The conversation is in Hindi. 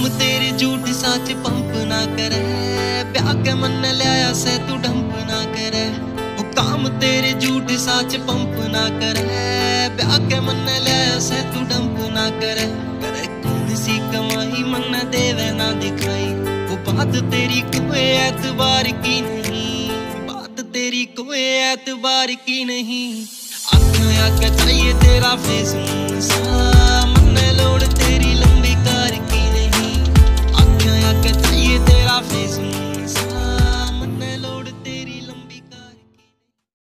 काम तेरे झूठ साच पंप ना करे। ब्याह के मन लिया से तू डंप ना करे। वो काम तेरे झूठ साच पंप ना करे। ब्याह के मन लिया से तू डंप ना करे। करे कौन सी कमाई मन देवे ना दिखाई। वो बात तेरी कोई एतबार की नहीं। बात तेरी कोई एतबार की नहीं। आँखें आके चाहिए तेरा फेस love is